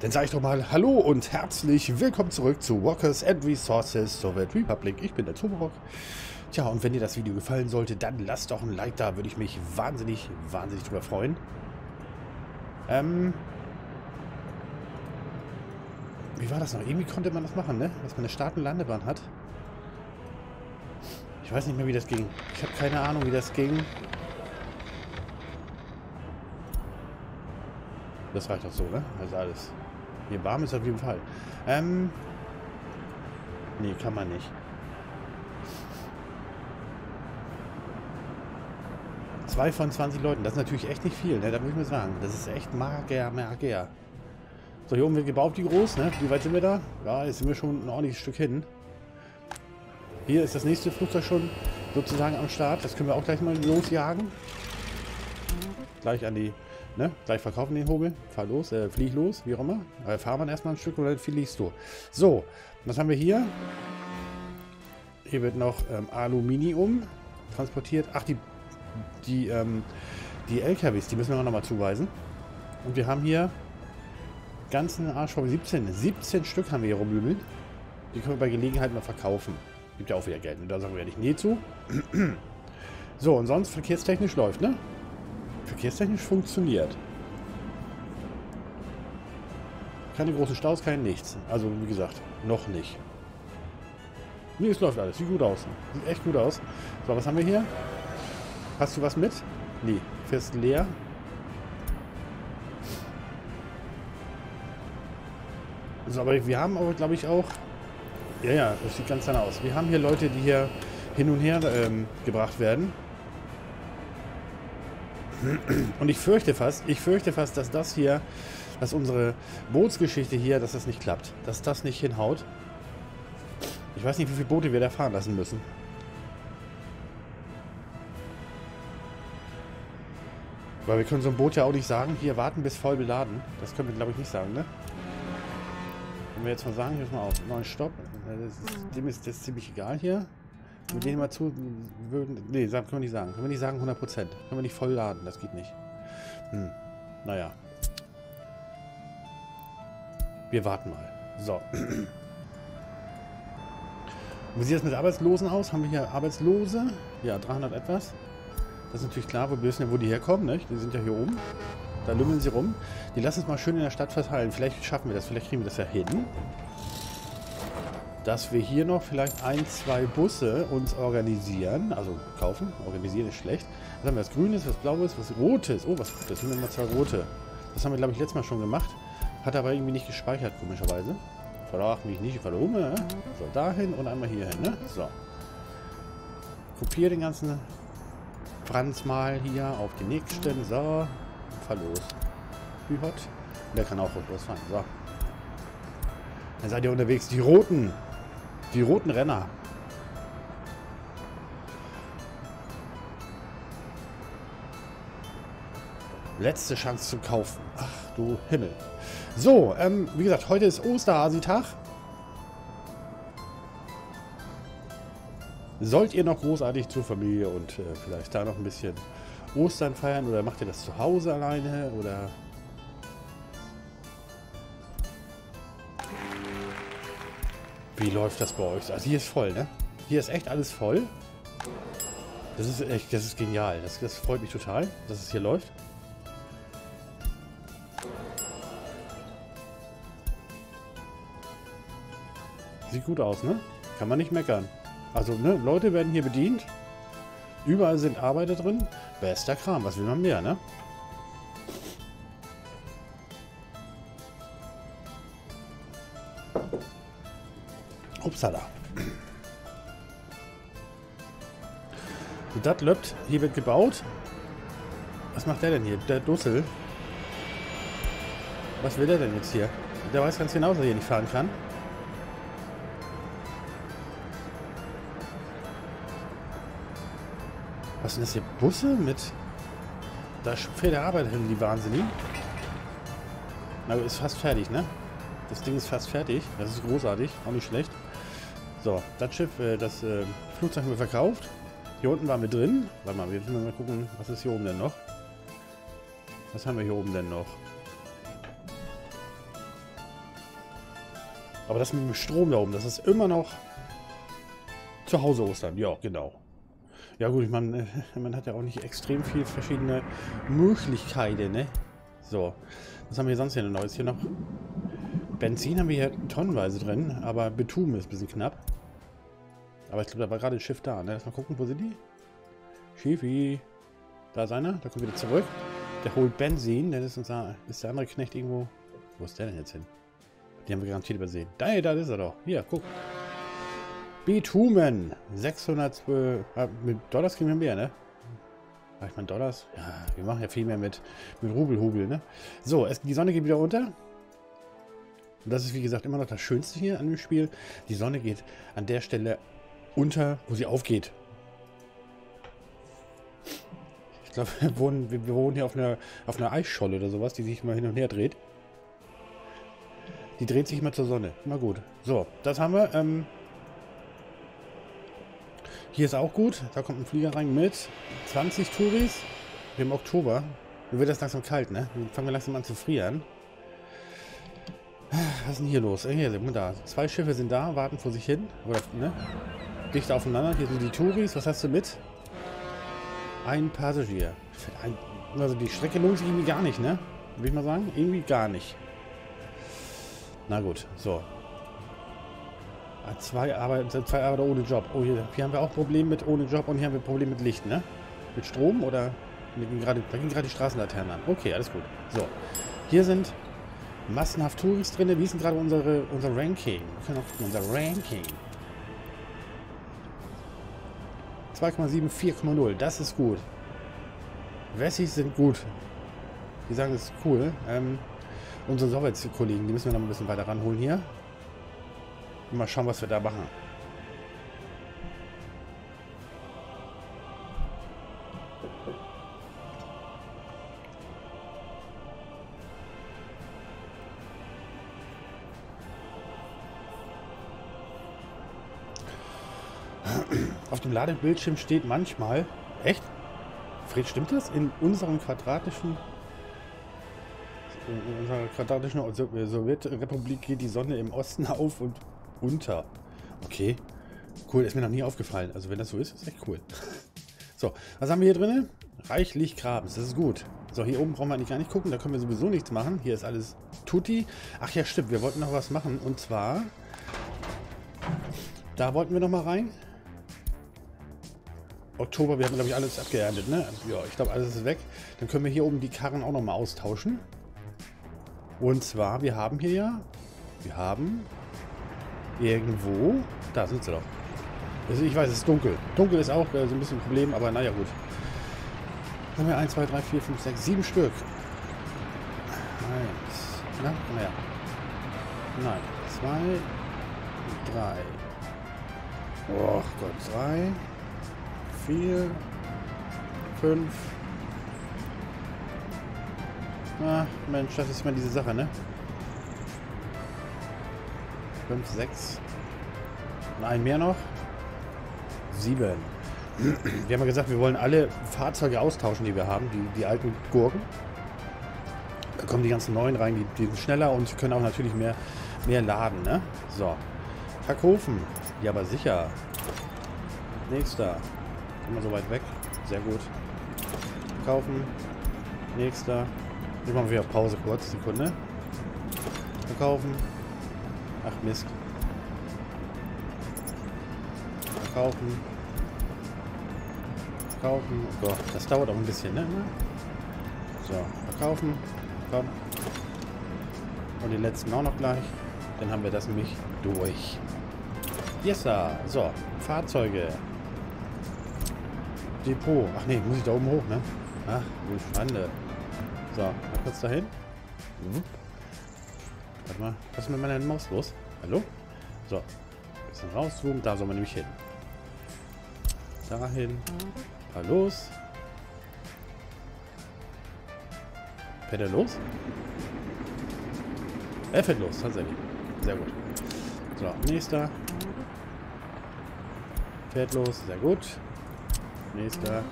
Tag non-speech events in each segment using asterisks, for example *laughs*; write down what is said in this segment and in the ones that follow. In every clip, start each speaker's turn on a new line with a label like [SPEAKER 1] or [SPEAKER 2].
[SPEAKER 1] Dann sage ich doch mal Hallo und herzlich willkommen zurück zu Workers and Resources Soviet Republic. Ich bin der Zoborok. Tja, und wenn dir das Video gefallen sollte, dann lass doch ein Like da. Würde ich mich wahnsinnig, wahnsinnig drüber freuen. Ähm... Wie war das noch? Irgendwie konnte man das machen, ne? Dass man eine Start- und Landebahn hat. Ich weiß nicht mehr, wie das ging. Ich habe keine Ahnung, wie das ging. Das reicht doch so, ne? Also alles. Hier warm ist auf jeden Fall. Ähm. Nee, kann man nicht. Zwei von 20 Leuten, das ist natürlich echt nicht viel, ne? Da muss ich mir sagen. Das ist echt mager, mager. So, hier oben wird gebaut, die groß, ne? Wie weit sind wir da? Ja, jetzt sind wir schon ein ordentliches Stück hin. Hier ist das nächste Flugzeug schon sozusagen am Start. Das können wir auch gleich mal losjagen. Gleich an die Ne? Gleich verkaufen den Hobel. Fahr los, äh, flieg los, wie auch immer. Äh, fahr man erstmal ein Stück oder fliegst du. So, was haben wir hier? Hier wird noch ähm, Aluminium transportiert. Ach, die, die, ähm, die LKWs, die müssen wir auch nochmal zuweisen. Und wir haben hier ganzen Arsch 17. 17 Stück haben wir hier rumlümmeln. Die können wir bei Gelegenheit mal verkaufen. Gibt ja auch wieder Geld. Und da sagen wir ja nicht Nee zu. *clears throat* so, und sonst verkehrstechnisch läuft, ne? Verkehrstechnisch funktioniert. Keine großen Staus, kein nichts. Also, wie gesagt, noch nicht. Nee, es läuft alles. Sieht gut aus. Sieht echt gut aus. So, was haben wir hier? Hast du was mit? Nee, fährst leer. So, aber wir haben aber, glaube ich, auch... Ja, ja, das sieht ganz danach aus. Wir haben hier Leute, die hier hin und her ähm, gebracht werden. Und ich fürchte fast, ich fürchte fast, dass das hier, dass unsere Bootsgeschichte hier, dass das nicht klappt. Dass das nicht hinhaut. Ich weiß nicht, wie viele Boote wir da fahren lassen müssen. Weil wir können so ein Boot ja auch nicht sagen, hier warten bis voll beladen. Das können wir, glaube ich, nicht sagen, ne? Wenn wir jetzt mal sagen, hier ist mal auf, neuen Stopp. Ist, dem ist das ziemlich egal hier. Wenn wir denen mal zu würden. Nee, können wir nicht sagen. Können wir nicht sagen 100%. Können wir nicht voll laden. Das geht nicht. Hm. Naja. Wir warten mal. So. *clears throat* Wie sieht das mit Arbeitslosen aus? Haben wir hier Arbeitslose? Ja, 300 etwas. Das ist natürlich klar. Wir wissen ja, wo die herkommen. Ne? Die sind ja hier oben. Da lümmeln sie rum. Die lassen es mal schön in der Stadt verteilen. Vielleicht schaffen wir das. Vielleicht kriegen wir das ja hin dass wir hier noch vielleicht ein, zwei Busse uns organisieren. Also kaufen. Organisieren ist schlecht. Was haben wir? Was Grünes, was Blaues, was Rotes. Oh, was Das sind immer zwei rote. Das haben wir, glaube ich, letztes Mal schon gemacht. Hat aber irgendwie nicht gespeichert, komischerweise. Verlag mich nicht, warum. Ne? So, dahin und einmal hier hin. Ne? So. Kopiere den ganzen Franz mal hier auf die nächsten. So. Fahr los. Wie hot. Der kann auch losfahren. So. Dann seid ihr unterwegs. Die Roten. Die roten Renner. Letzte Chance zu kaufen. Ach du Himmel. So, ähm, wie gesagt, heute ist Osterhasi-Tag. Sollt ihr noch großartig zur Familie und äh, vielleicht da noch ein bisschen Ostern feiern oder macht ihr das zu Hause alleine oder Wie läuft das bei euch? Also hier ist voll, ne? Hier ist echt alles voll. Das ist echt, das ist genial. Das, das freut mich total, dass es hier läuft. Sieht gut aus, ne? Kann man nicht meckern. Also, ne, Leute werden hier bedient. Überall sind Arbeiter drin. Bester Kram. Was will man mehr, ne? Upsala. So, das löppt. Hier wird gebaut. Was macht der denn hier? Der Dussel. Was will der denn jetzt hier? Der weiß ganz genau, dass er hier nicht fahren kann. Was sind das hier? Busse mit... Da fährt der Arbeiter hin, die Wahnsinnig. Na, ist fast fertig, ne? Das Ding ist fast fertig. Das ist großartig. Auch nicht schlecht. So, das Schiff, äh, das äh, Flugzeug haben wir verkauft. Hier unten waren wir drin. Warte mal, wir müssen mal gucken, was ist hier oben denn noch? Was haben wir hier oben denn noch? Aber das mit dem Strom da oben, das ist immer noch zu Hause Ostern. Ja, genau. Ja gut, ich meine, *laughs* man hat ja auch nicht extrem viel verschiedene Möglichkeiten, ne? So, was haben wir sonst hier noch Neues? Hier noch Benzin haben wir hier tonnenweise drin, aber Betum ist ein bisschen knapp. Aber ich glaube, da war gerade ein Schiff da, ne? Lass mal gucken, wo sind die? Schiffi. Da ist einer, da kommt wieder zurück. Der holt Benzin, dann ist, unser, ist der andere Knecht irgendwo... Wo ist der denn jetzt hin? Die haben wir garantiert übersehen. Da, da ist er doch. Hier, guck. Bitumen. 612. Ah, mit Dollars kriegen wir mehr, ne? Ich meine Dollars? Ja, wir machen ja viel mehr mit, mit Rubelhubel, ne? So, es, die Sonne geht wieder unter. Und das ist, wie gesagt, immer noch das Schönste hier an dem Spiel. Die Sonne geht an der Stelle unter, wo sie aufgeht. Ich glaube, *laughs* wir wohnen, wir wohnen hier auf einer, auf einer Eisscholle oder sowas, die sich mal hin und her dreht. Die dreht sich immer zur Sonne. Na gut. So, das haben wir. Ähm, hier ist auch gut. Da kommt ein Flieger rein mit 20 Touris. Wir haben Oktober. Mir wird das langsam kalt, ne? Dann fangen wir langsam an zu frieren. Was ist denn hier los? Hier sind wir da. Zwei Schiffe sind da, warten vor sich hin. Oder, ne? Dicht aufeinander. Hier sind die Touris. Was hast du mit? Ein Passagier. Also die Strecke lohnt sich irgendwie gar nicht, ne? Würde ich mal sagen. Irgendwie gar nicht. Na gut, so. Ah, zwei Arbeiter, zwei Arbeiter ohne Job. Oh, hier, hier haben wir auch Probleme mit ohne Job und hier haben wir Probleme mit Licht, ne? Mit Strom oder? Da gehen gerade die Straßenlaternen an. Okay, alles gut. So. Hier sind massenhaft Touris drin. Wie ist denn gerade unsere, unser Ranking? Wir können auch gucken, unser Ranking. 2,7, 4,0. Das ist gut. Wessis sind gut. Die sagen, das ist cool. Ähm, unsere Sowjetkollegen, die müssen wir noch ein bisschen weiter ranholen hier. Mal schauen, was wir da machen. Dem Ladebildschirm steht manchmal... Echt? Fred, stimmt das? In unserem quadratischen in unserer quadratischen Sowjetrepublik geht die Sonne im Osten auf und unter. Okay. Cool, ist mir noch nie aufgefallen. Also wenn das so ist, ist echt cool. So, was haben wir hier drin? Reichlich Grabens, das ist gut. So, hier oben brauchen wir eigentlich gar nicht gucken, da können wir sowieso nichts machen. Hier ist alles tutti. Ach ja, stimmt, wir wollten noch was machen. Und zwar, da wollten wir noch mal rein. Oktober, wir haben glaube ich alles abgeerntet, ne? Ja, ich glaube alles ist weg. Dann können wir hier oben die Karren auch noch mal austauschen. Und zwar, wir haben hier ja, wir haben irgendwo, da sind sie doch. Also ich weiß, es ist dunkel. Dunkel ist auch äh, so ein bisschen ein Problem, aber naja, gut. Dann haben wir 1, 2, 3, 4, 5, 6, 7 Stück. Eins. Na, komm. Nein. Zwei. Drei. Oh Gott. Drei. Vier. Fünf. Ah, Mensch, das ist mal diese Sache, ne? 5, 6. Nein, mehr noch. 7. Wir haben ja gesagt, wir wollen alle Fahrzeuge austauschen, die wir haben, die, die alten Gurken. Da kommen die ganzen neuen rein, die, die sind schneller und können auch natürlich mehr, mehr laden, ne? So. Verkaufen. Ja, aber sicher. Nächster. Immer so weit weg. Sehr gut. Verkaufen. Nächster. Ich mache wieder Pause kurz. Sekunde. Verkaufen. Ach Mist. Verkaufen. Verkaufen. Oh Gott, das dauert auch ein bisschen, ne? So, verkaufen. Komm. Und die letzten auch noch gleich. Dann haben wir das nämlich durch. Yes, sir. So, Fahrzeuge. Depot. Ach nee, muss ich da oben hoch, ne? Ach, du Schande. So, mal kurz dahin. Mhm. Warte mal, was ist mit meiner Maus los? Hallo? So, bisschen rauszoomen, da soll man nämlich hin. Dahin. Mal los. Fährt er los? Er fährt los, tatsächlich. Sehr gut. So, nächster. Fährt los, sehr gut. Nächster.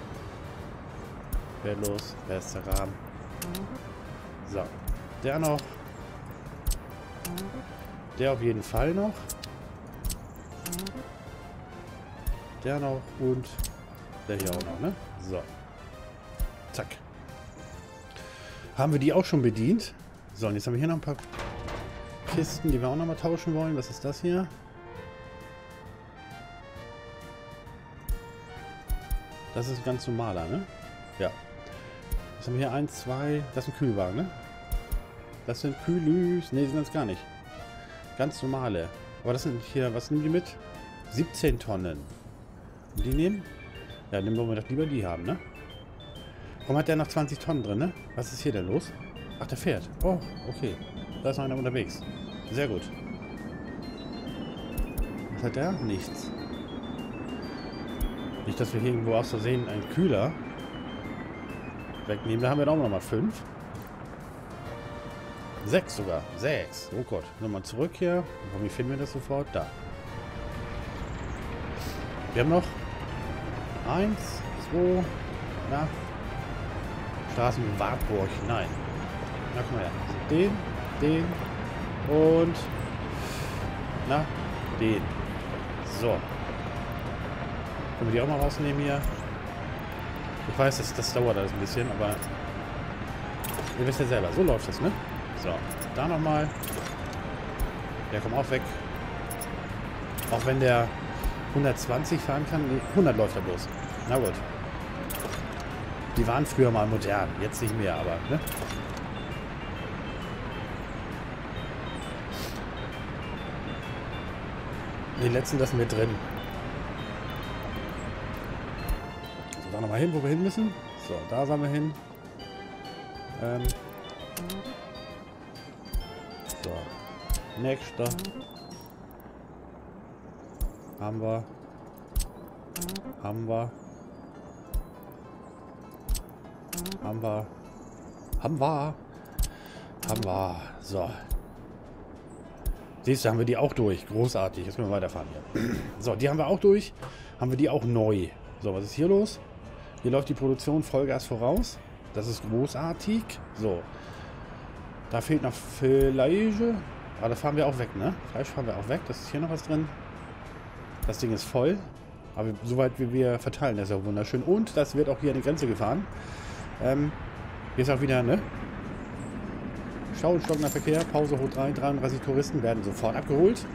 [SPEAKER 1] Fährt los, bester Rahmen. So, der noch. Der auf jeden Fall noch. Der noch und der hier auch noch, ne? So. Zack. Haben wir die auch schon bedient? So, und jetzt haben wir hier noch ein paar Kisten, die wir auch noch mal tauschen wollen. Was ist das hier? Das ist ein ganz normaler, ne? Ja. Was haben wir hier? Eins, zwei. Das ein Kühlwagen, ne? Das sind Kühlüs. Ne, sind das gar nicht. Ganz normale. Aber das sind hier, was nehmen die mit? 17 Tonnen. Und die nehmen? Ja, nehmen wir doch lieber die haben, ne? Warum hat der noch 20 Tonnen drin, ne? Was ist hier denn los? Ach, der fährt. Oh, okay. Da ist einer unterwegs. Sehr gut. Was hat der? Nichts. Nicht, dass wir hier irgendwo aus Versehen einen Kühler wegnehmen. Da haben wir auch noch mal fünf. Sechs sogar. Sechs. Oh Gott. Nochmal zurück hier. Wie finden wir das sofort? Da. Wir haben noch eins, zwei, na, Straßen Wartburg. Nein. Na, komm mal her. Den, den und na, den. So. Können wir die auch mal rausnehmen hier? Ich weiß, das, das dauert alles ein bisschen, aber ihr wisst ja selber, so läuft das, ne? So, da nochmal. Der kommt auch weg. Auch wenn der 120 fahren kann. 100 läuft er bloß. Na gut. Die waren früher mal modern. Jetzt nicht mehr, aber, ne? Den letzten lassen wir drin. Nochmal hin, wo wir hin müssen. So, da sollen wir hin. Ähm, Nächster. Haben wir. Haben wir. Haben wir. Haben wir. Haben wir. So. Siehst du, haben wir die auch durch. Großartig. Jetzt müssen wir weiterfahren hier. So, die haben wir auch durch. Haben wir die auch neu. So, was ist hier los? Hier läuft die Produktion Vollgas voraus. Das ist großartig. So. Da fehlt noch Fleisch. Aber da fahren wir auch weg, ne? Fleisch fahren wir auch weg. Das ist hier noch was drin. Das Ding ist voll. Aber soweit wie wir verteilen, das ist auch wunderschön. Und das wird auch hier an die Grenze gefahren. Ähm, hier ist auch wieder, ne? Schau und stockender Verkehr. Pause hoch 3. 33 Touristen werden sofort abgeholt.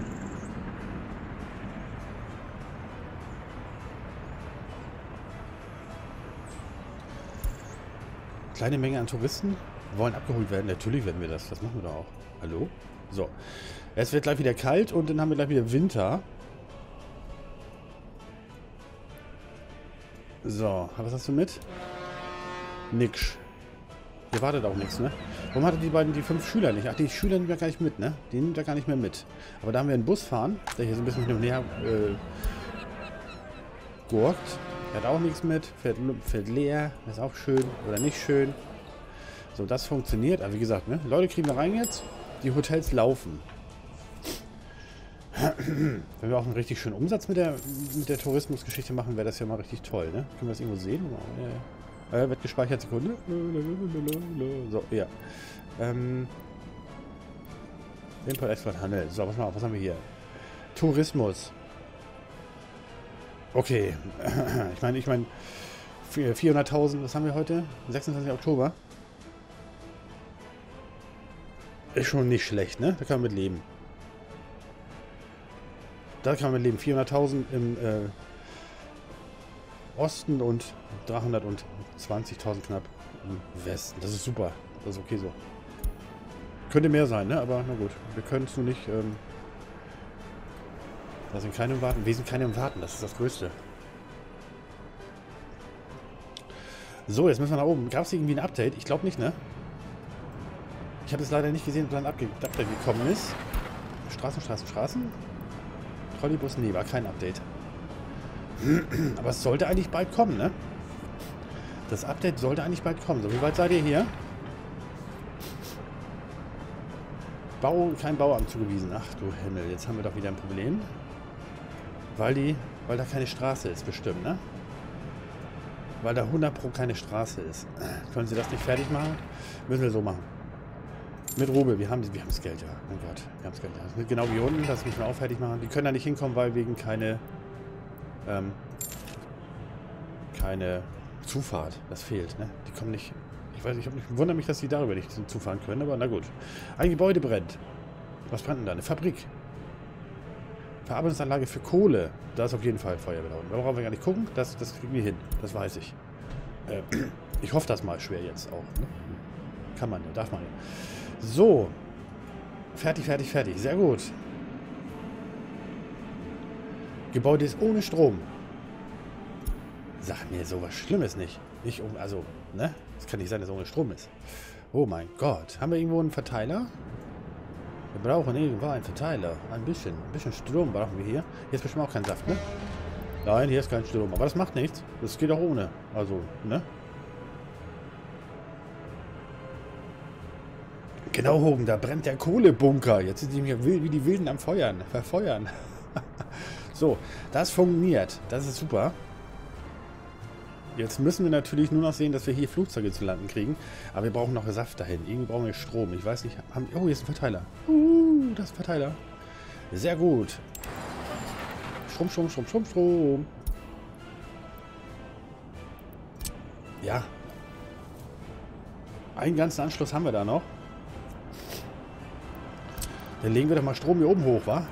[SPEAKER 1] Kleine Menge an Touristen wollen abgeholt werden. Natürlich werden wir das. Das machen wir doch auch. Hallo? So. Es wird gleich wieder kalt und dann haben wir gleich wieder Winter. So, was hast du mit? Nix. Hier wartet auch nichts, ne? Warum hatte die beiden die fünf Schüler nicht? Ach, die Schüler nehmen ja gar nicht mit, ne? Die nimmt ja gar nicht mehr mit. Aber da haben wir einen Bus fahren, der hier so ein bisschen hin und her äh, gurkt. Hat auch nichts mit. Fährt, fährt leer. Ist auch schön oder nicht schön. So, das funktioniert. Aber wie gesagt, ne? Leute kriegen wir rein jetzt. Die Hotels laufen. Wenn wir auch einen richtig schönen Umsatz mit der, mit der Tourismusgeschichte machen, wäre das ja mal richtig toll, ne? Können wir das irgendwo sehen? Äh, wird gespeichert, Sekunde. So, ja. Ähm, Import, Export, Handel. So, was, mal, was haben wir hier? Tourismus. Okay. *clears throat* Ich meine, ich meine, 400.000, was haben wir heute? 26. Oktober. Ist schon nicht schlecht, ne? Da kann man mit leben. Da kann man mit leben. 400.000 im äh, Osten und 320.000 knapp im Westen. Das ist super. Das ist okay so. Könnte mehr sein, ne? Aber na gut. Wir können es nur nicht. Ähm, da sind keine im Warten. Wir sind keine im Warten. Das ist das Größte. So, jetzt müssen wir nach oben. Gab es irgendwie ein Update? Ich glaube nicht, ne? Ich habe es leider nicht gesehen, wann Update gekommen ist. Straßen, Straßen, Straßen. Trolleybus, nee, war kein Update. *clears throat* Aber es sollte eigentlich bald kommen, ne? Das Update sollte eigentlich bald kommen. So, wie weit seid ihr hier? Bau, kein Bauamt zugewiesen. Ach du Himmel, jetzt haben wir doch wieder ein Problem. Weil die, weil da keine Straße ist, bestimmt, ne? Weil da 100 Pro keine Straße ist. *clears throat* Können Sie das nicht fertig machen? Müssen wir so machen. Mit Rubel, wir haben, wir haben das Geld, ja. Mein Gott, wir haben das Geld. Ja. Genau wie unten, das müssen wir auch fertig machen. Die können da nicht hinkommen, weil wegen keine, ähm, keine Zufahrt. Das fehlt, ne? Die kommen nicht, ich weiß nicht, ich wundere mich, dass die darüber nicht zufahren können, aber na gut. Ein Gebäude brennt. Was brennt denn da? Eine Fabrik. Verarbeitungsanlage für Kohle. Da ist auf jeden Fall Feuer da brauchen wir gar nicht gucken. Das, das kriegen wir hin. Das weiß ich. Äh, *clears throat* ich hoffe das mal schwer jetzt auch. Ne? Kann man ja, darf man ja. So. Fertig, fertig, fertig. Sehr gut. Gebäude ist ohne Strom. Sag mir sowas Schlimmes nicht. Nicht um, also, ne? Es kann nicht sein, dass ohne Strom ist. Oh mein Gott. Haben wir irgendwo einen Verteiler? Wir brauchen irgendwo einen Verteiler. Ein bisschen. Ein bisschen Strom brauchen wir hier. Hier ist bestimmt auch kein Saft, ne? Nein, hier ist kein Strom. Aber das macht nichts. Das geht auch ohne. Also, ne? Genau, Hogen, da brennt der Kohlebunker. Jetzt sind die mir wie die Wilden am Feuern. Verfeuern. *laughs* so, das funktioniert. Das ist super. Jetzt müssen wir natürlich nur noch sehen, dass wir hier Flugzeuge zu landen kriegen. Aber wir brauchen noch Saft dahin. Irgendwie brauchen wir Strom. Ich weiß nicht. Haben, oh, hier ist ein Verteiler. Uh, das ist ein Verteiler. Sehr gut. Strom, Strom, Strom, Strom, Strom. Ja. Einen ganzen Anschluss haben wir da noch. Dann legen wir doch mal Strom hier oben hoch, wa?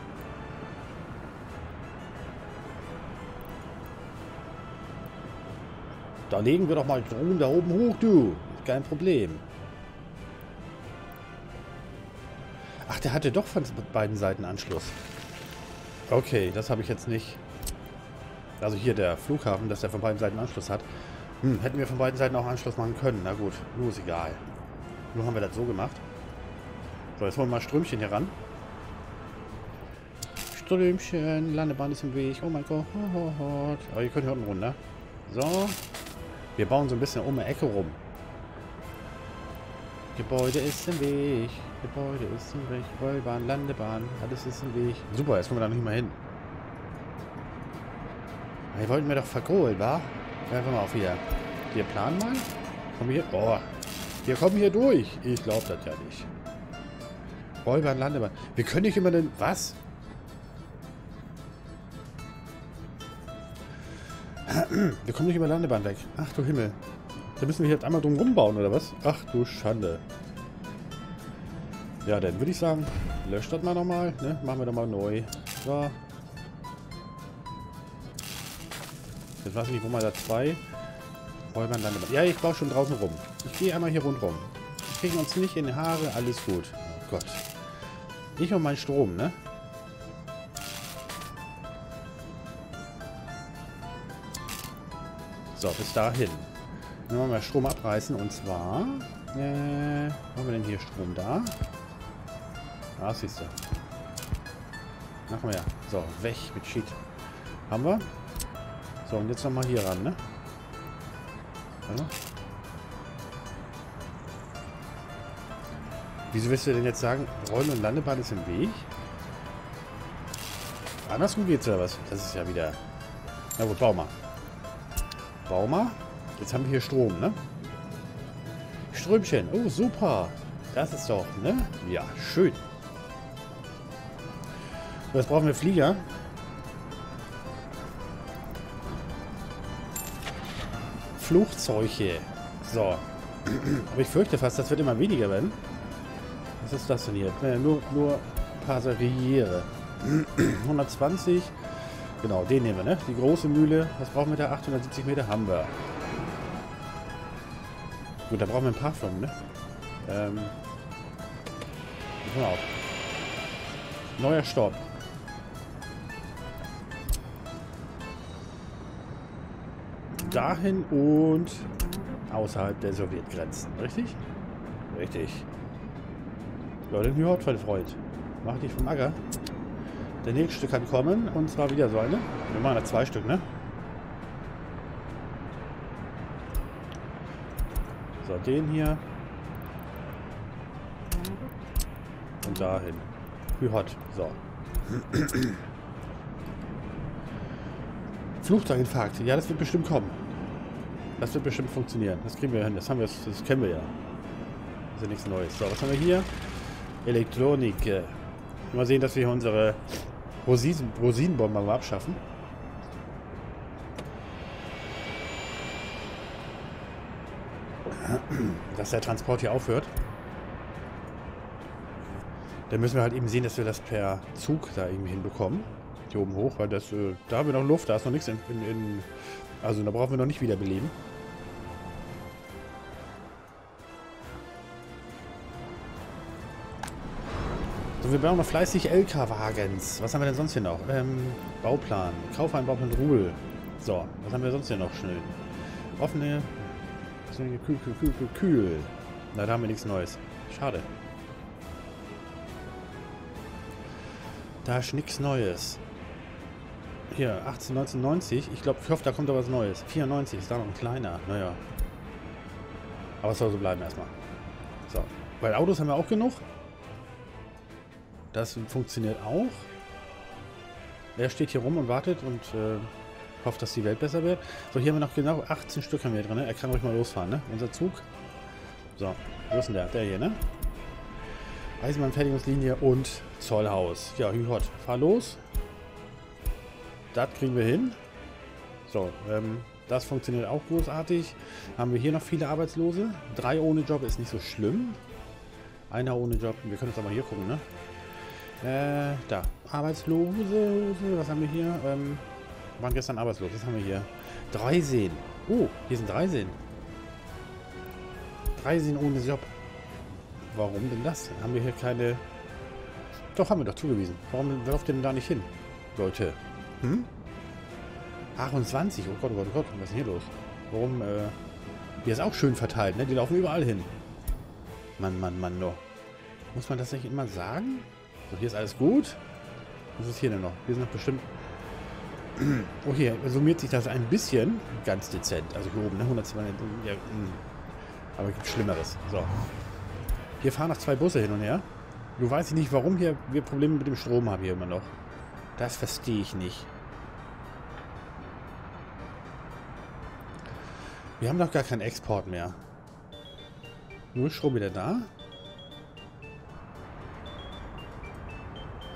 [SPEAKER 1] Da legen wir doch mal Strom da oben hoch, du. Kein Problem. Ach, der hatte doch von beiden Seiten Anschluss. Okay, das habe ich jetzt nicht. Also hier der Flughafen, dass der von beiden Seiten Anschluss hat. Hm, hätten wir von beiden Seiten auch Anschluss machen können. Na gut, nur ist egal. Nur haben wir das so gemacht. So, jetzt holen wir mal Strömchen hier ran. Strömchen, Landebahn ist im Weg. Oh mein Gott. Aber ihr könnt hier unten runter. So. Wir bauen so ein bisschen um eine Ecke rum. Gebäude ist im Weg. Gebäude ist im Weg. Rollbahn, Landebahn. Alles ist im Weg. Super, jetzt kommen wir da nicht mal hin. Ihr wollten mir doch verkohlen, wa? Wir mal auf hier. Wir planen mal. Wir hier. Boah. Wir kommen hier durch. Ich glaube das ja nicht. Rollbahn, Landebahn. Wir können nicht immer den... Was? Wir kommen nicht über Landebahn weg. Ach du Himmel. Da müssen wir jetzt einmal drum rumbauen, oder was? Ach du Schande. Ja, dann würde ich sagen, löscht das mal nochmal. Ne? Machen wir doch mal neu. So. Jetzt weiß ich nicht, wo mal da zwei. Räubern Landebahn. Ja, ich baue schon draußen rum. Ich gehe einmal hier rundherum. Wir kriegen uns nicht in die Haare. Alles gut. Oh Gott. Ich und mein Strom, ne? So, bis dahin. Dann wollen wir Strom abreißen und zwar... Äh, haben wir denn hier Strom da? Ah, siehst du. Machen wir ja. So, weg mit Shit. Haben wir? So, und jetzt nochmal hier ran, ne? Ja. Wieso willst du denn jetzt sagen, Rollen- und Landebahn ist im Weg? Andersrum geht's ja was? Das ist ja wieder... Na gut, bau mal. Bau mal. Jetzt haben wir hier Strom, ne? Strömchen. Oh, super. Das ist doch, ne? Ja, schön. Jetzt brauchen wir Flieger. Flugzeuge. So. Aber ich fürchte fast, das wird immer weniger werden. Was ist das denn hier? Äh, nur, nur Passagiere. *clears throat* 120. Genau, den nehmen wir, ne? Die große Mühle. Was brauchen wir da? 870 Meter haben wir. Gut, da brauchen wir ein paar von, ne? Ähm. Genau. Neuer Stopp. Dahin und außerhalb der Sowjetgrenzen, richtig? Richtig. Leute, New York, Freund. Mach dich vom Acker. Der nächste kann kommen und zwar wieder so eine. Wir machen da zwei Stück, ne? So, den hier. Und dahin. Wie hot. So. *clears throat* Flugzeuginfarkt. Ja, das wird bestimmt kommen. Das wird bestimmt funktionieren. Das kriegen wir hin. Das haben wir, das kennen wir ja. Das ist ja nichts Neues. So, was haben wir hier? Elektronik. Mal sehen, dass wir hier unsere Rosinen, Rosinenbomber mal abschaffen. Dass der Transport hier aufhört. Dann müssen wir halt eben sehen, dass wir das per Zug da irgendwie hinbekommen. Hier oben hoch, weil das, äh, da haben wir noch Luft, da ist noch nichts in, in, in also da brauchen wir noch nicht wiederbeleben. So, wir bauen noch fleißig LK-Wagens. Was haben wir denn sonst hier noch? Ähm, Bauplan. Kauf einen Bauplan Ruhl. So, was haben wir sonst hier noch schnell? Offene. Kühl, kühl, kühl, kühl, kühl. Na, da haben wir nichts Neues. Schade. Da ist nichts Neues. Hier, 18, 1990. Ich glaube, ich hoffe, da kommt da was Neues. 94 ist da noch ein kleiner. Naja. Aber es soll so bleiben erstmal. So. Weil Autos haben wir auch genug. Das funktioniert auch. Er steht hier rum und wartet und äh, hofft, dass die Welt besser wird. So, hier haben wir noch genau 18 Stück haben wir drin. Ne? Er kann ruhig mal losfahren, ne? Unser Zug. So, wo ist denn der? Der hier, ne? Eisenbahnfertigungslinie und Zollhaus. Ja, Hühot, fahr los. Das kriegen wir hin. So, ähm, das funktioniert auch großartig. Haben wir hier noch viele Arbeitslose. Drei ohne Job ist nicht so schlimm. Einer ohne Job. Wir können jetzt aber hier gucken, ne? Äh, da. Arbeitslose. Was haben wir hier? Ähm, waren gestern arbeitslos. Was haben wir hier? Drei sehen. Oh, hier sind drei sehen. Drei sehen ohne Job. Warum denn das? Haben wir hier keine... Doch, haben wir doch zugewiesen. Warum läuft denn da nicht hin? Leute. Hm? 28. Oh Gott, oh Gott, oh Gott. Was ist denn hier los? Warum, äh... Hier ist auch schön verteilt, ne? Die laufen überall hin. Mann, Mann, Mann, doch. Muss man das nicht immer sagen? So, hier ist alles gut. Was ist hier denn noch? Hier sind noch bestimmt... Oh, hier summiert sich das ein bisschen. Ganz dezent. Also hier oben, ne? 102... Ja, hm. aber gibt Schlimmeres. So. Hier fahren noch zwei Busse hin und her. Du weißt nicht, warum hier wir Probleme mit dem Strom haben hier immer noch. Das verstehe ich nicht. Wir haben doch gar keinen Export mehr. Nur Strom wieder da.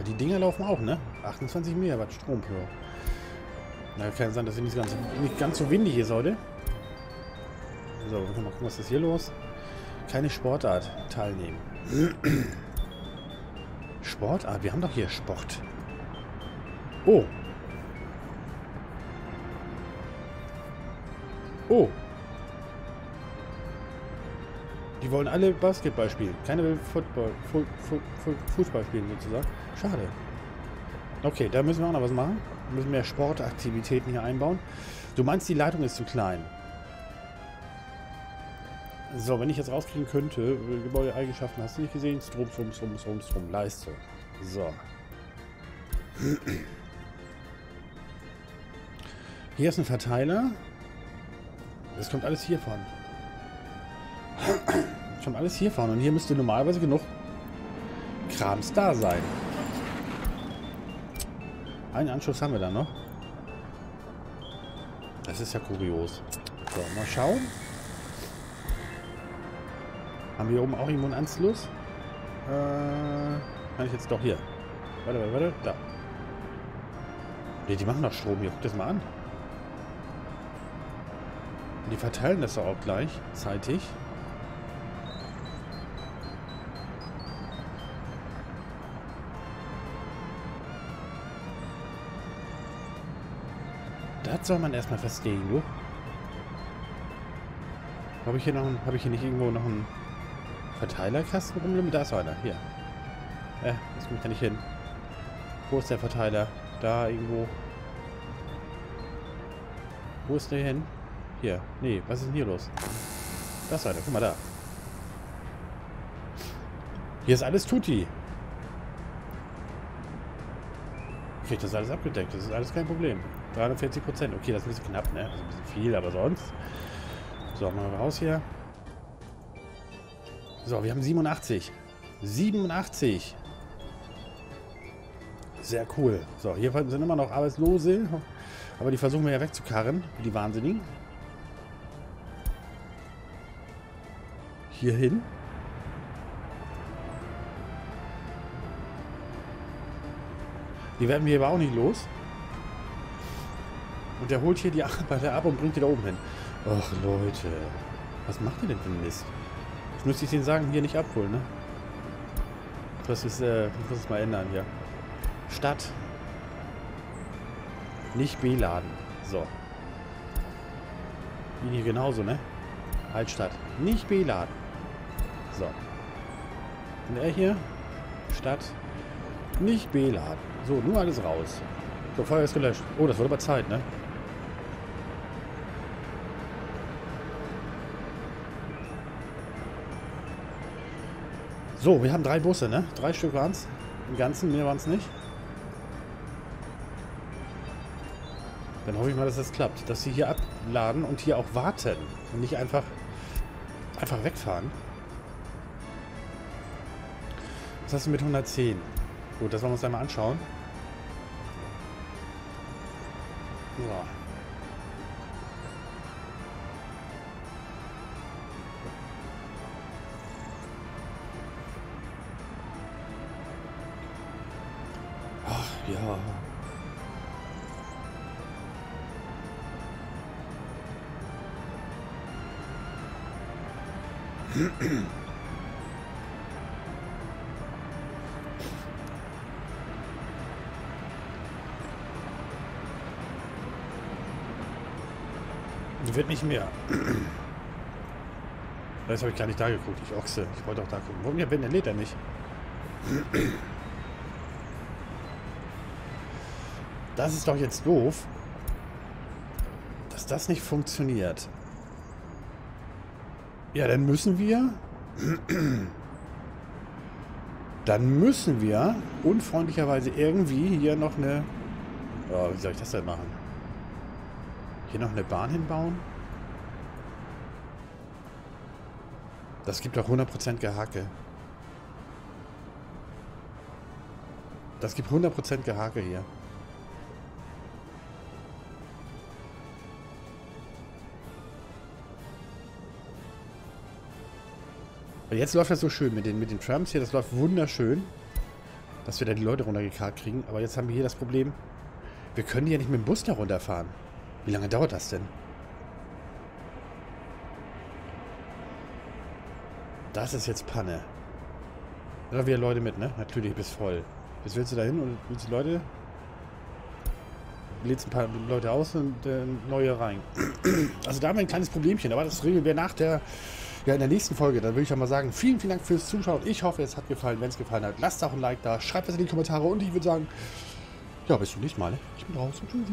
[SPEAKER 1] Die Dinger laufen auch, ne? 28 Megawatt Strom pro. Na, kann sein, dass es nicht ganz, nicht ganz so windig ist heute. So, wir können mal gucken, was ist hier los? Keine Sportart teilnehmen. *clears throat* Sportart? Wir haben doch hier Sport. Oh. Oh. Die wollen alle Basketball spielen. Keiner will Football, Fu Fu Fu Fußball spielen sozusagen. Schade. Okay, da müssen wir auch noch was machen. Wir müssen mehr Sportaktivitäten hier einbauen. Du meinst, die Leitung ist zu klein? So, wenn ich jetzt rauskriegen könnte, Gebäudeeigenschaften hast du nicht gesehen. Strom, Strom, Strom, Strom, Strom, Leistung. So. Hier ist ein Verteiler. Das kommt alles hiervon. Kommt alles hiervon. Und hier müsste normalerweise genug Krams da sein. Einen Anschluss haben wir da noch. Das ist ja kurios. So, mal schauen. Haben wir hier oben auch irgendwo einen Anschluss? Äh, kann ich jetzt doch hier. Warte, warte, warte. Da. Ne, die machen doch Strom hier. Guck das mal an. Die verteilen das auch gleich, zeitig. Das soll man erstmal verstehen, du. Habe ich hier noch habe ich hier nicht irgendwo noch einen Verteilerkasten rumliegen? Da ist einer, hier. Äh, das komme ich da nicht hin. Wo ist der Verteiler? Da irgendwo. Wo ist der hin? Hier. Nee, was ist denn hier los? Das ist einer, guck mal da. Hier ist alles Tutti. Kriegt das alles abgedeckt. Das ist alles kein Problem. 43 Prozent. Okay, das ist ein bisschen knapp, ne? Das ist ein bisschen viel, aber sonst. So, mal raus hier. So, wir haben 87. 87. Sehr cool. So, hier sind immer noch Arbeitslose. Aber die versuchen wir ja wegzukarren, wie die Wahnsinnigen. Hier hin. Die werden wir aber auch nicht los. Und der holt hier die Arbeiter ab und bringt die da oben hin. Ach, Leute. Was macht ihr denn für ein Mist? Jetzt müsste ich denen sagen, hier nicht abholen, ne? Das ist, äh, ich muss es mal ändern hier. Stadt. Nicht B-Laden. So. Hier genauso, ne? Altstadt. Nicht B-Laden. So. Und er hier? Stadt. Nicht B-Laden. So, nur alles raus. So, Feuer ist gelöscht. Oh, das wird aber Zeit, ne? So, wir haben drei Busse, ne? Drei Stück waren es. Im Ganzen, mehr waren es nicht. Dann hoffe ich mal, dass das klappt. Dass sie hier abladen und hier auch warten. Und nicht einfach, einfach wegfahren. Was hast du mit 110? Gut, das wollen wir uns einmal anschauen. Ja. Wird nicht mehr. Das habe ich gar nicht da geguckt, ich Ochse. Ich wollte auch da gucken. Warum ja, wenn der lädt er nicht? Das ist doch jetzt doof, dass das nicht funktioniert. Ja, dann müssen wir... Dann müssen wir unfreundlicherweise irgendwie hier noch eine... Oh, wie soll ich das denn machen? Hier noch eine Bahn hinbauen? Das gibt doch 100% Gehacke. Das gibt 100% Gehacke hier. Weil jetzt läuft das so schön mit den, mit den Trams hier. Das läuft wunderschön. Dass wir da die Leute runtergekarrt kriegen. Aber jetzt haben wir hier das Problem. Wir können hier nicht mit dem Bus da runterfahren. Wie lange dauert das denn? Das ist jetzt Panne. Da wieder Leute mit, ne? Natürlich, bis voll. Jetzt willst du da hin und willst die Leute... Lädst ein paar Leute aus und äh, neue rein. *clears throat* Also da haben wir ein kleines Problemchen. Aber das regeln wir nach der ja, in der nächsten Folge, dann würde ich auch mal sagen, vielen, vielen Dank fürs Zuschauen. Ich hoffe, es hat gefallen. Wenn es gefallen hat, lasst auch ein Like da, schreibt es in die Kommentare und ich würde sagen, ja, bis zum nächsten Mal. Ich bin und tschüssi.